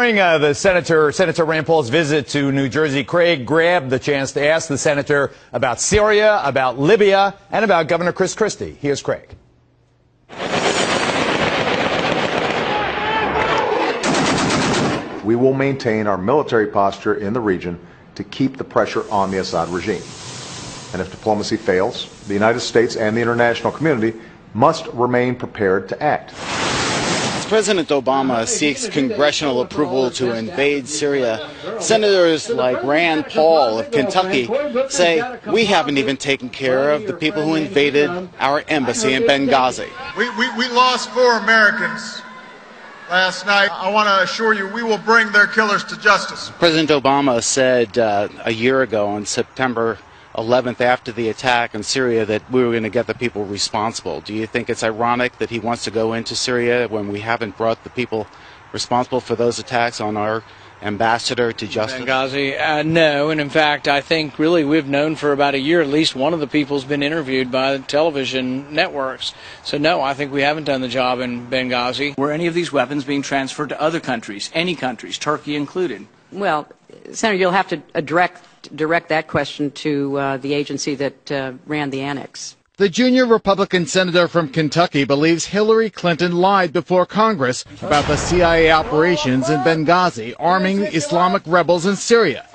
During uh, the Senator Senator Rand Paul's visit to New Jersey, Craig grabbed the chance to ask the senator about Syria, about Libya, and about Governor Chris Christie. Here's Craig. We will maintain our military posture in the region to keep the pressure on the Assad regime. And if diplomacy fails, the United States and the international community must remain prepared to act. President Obama seeks congressional approval to invade Syria, senators like Rand Paul of Kentucky say we haven't even taken care of the people who invaded our embassy in Benghazi. We, we, we lost four Americans last night. I want to assure you we will bring their killers to justice. President Obama said uh, a year ago on September 11th after the attack in Syria that we were going to get the people responsible. Do you think it's ironic that he wants to go into Syria when we haven't brought the people responsible for those attacks on our ambassador to justice? Benghazi? Uh, no, and in fact, I think really we've known for about a year at least one of the people's been interviewed by television networks. So no, I think we haven't done the job in Benghazi. Were any of these weapons being transferred to other countries, any countries, Turkey included? Well, Senator, you'll have to direct direct that question to uh, the agency that uh, ran the annex. The junior Republican senator from Kentucky believes Hillary Clinton lied before Congress about the CIA operations in Benghazi arming Islamic rebels in Syria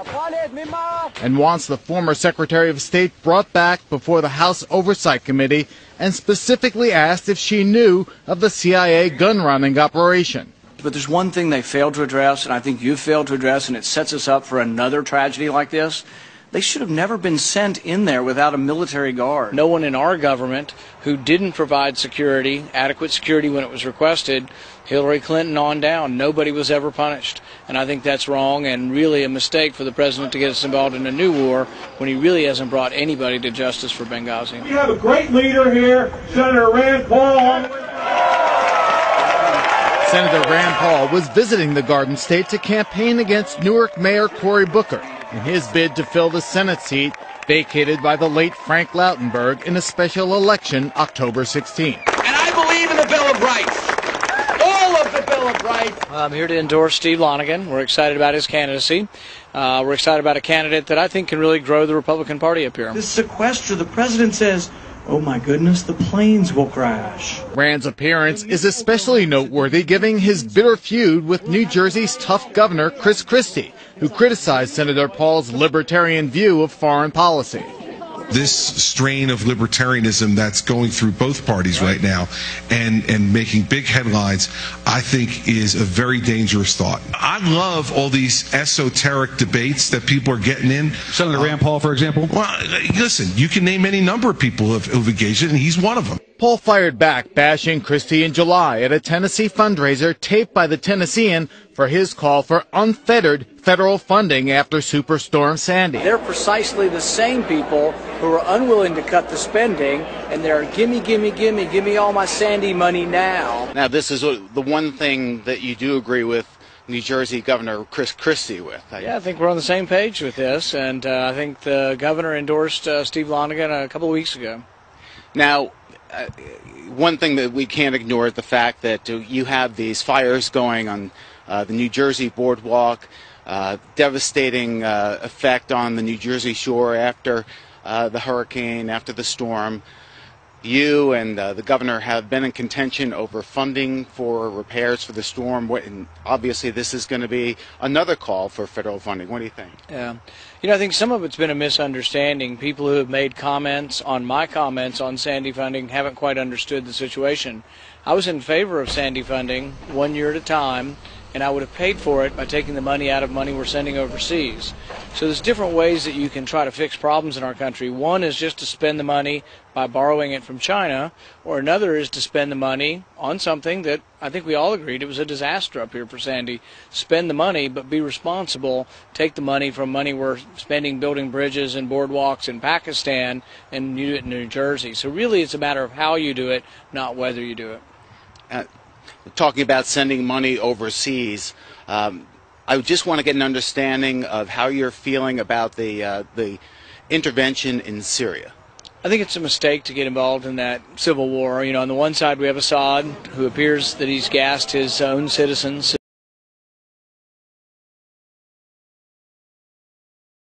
and wants the former Secretary of State brought back before the House Oversight Committee and specifically asked if she knew of the CIA gun running operation. But there's one thing they failed to address, and I think you've failed to address, and it sets us up for another tragedy like this. They should have never been sent in there without a military guard. No one in our government who didn't provide security, adequate security when it was requested, Hillary Clinton on down, nobody was ever punished. And I think that's wrong and really a mistake for the president to get us involved in a new war when he really hasn't brought anybody to justice for Benghazi. We have a great leader here, Senator Rand Paul. Senator Rand Paul was visiting the Garden State to campaign against Newark Mayor Cory Booker in his bid to fill the Senate seat vacated by the late Frank Lautenberg in a special election October 16. And I believe in the Bill of Rights. All of the Bill of Rights. I'm here to endorse Steve Lonegan. We're excited about his candidacy. Uh, we're excited about a candidate that I think can really grow the Republican Party up here. This sequester, the president says, Oh my goodness, the planes will crash. Rand's appearance is especially noteworthy given his bitter feud with New Jersey's tough governor, Chris Christie, who criticized Senator Paul's libertarian view of foreign policy this strain of libertarianism that's going through both parties right now and, and making big headlines, I think is a very dangerous thought. I love all these esoteric debates that people are getting in. Senator Rand Paul, for example? Well, listen, you can name any number of people who've, who've engaged in, and he's one of them. Paul fired back, bashing Christie in July at a Tennessee fundraiser taped by the Tennessean for his call for unfettered federal funding after Superstorm Sandy. They're precisely the same people who are unwilling to cut the spending, and they're gimme, gimme, gimme, gimme all my Sandy money now. Now, this is the one thing that you do agree with New Jersey Governor Chris Christie with. Yeah, I think we're on the same page with this, and uh, I think the governor endorsed uh, Steve Lonegan a couple of weeks ago. Now, uh, one thing that we can't ignore is the fact that uh, you have these fires going on uh, the New Jersey boardwalk, uh, devastating uh, effect on the New Jersey shore after uh, the hurricane, after the storm. You and uh, the governor have been in contention over funding for repairs for the storm. And obviously, this is going to be another call for federal funding. What do you think? Yeah. You know, I think some of it's been a misunderstanding. People who have made comments on my comments on Sandy funding haven't quite understood the situation. I was in favor of Sandy funding one year at a time and I would have paid for it by taking the money out of money we're sending overseas. So there's different ways that you can try to fix problems in our country. One is just to spend the money by borrowing it from China, or another is to spend the money on something that I think we all agreed it was a disaster up here for Sandy. Spend the money, but be responsible. Take the money from money we're spending building bridges and boardwalks in Pakistan and do it in New Jersey. So really, it's a matter of how you do it, not whether you do it. Uh, talking about sending money overseas. Um, I just want to get an understanding of how you're feeling about the uh, the intervention in Syria. I think it's a mistake to get involved in that civil war. You know, on the one side we have Assad, who appears that he's gassed his own citizens.